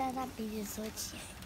让他鼻子缩起来。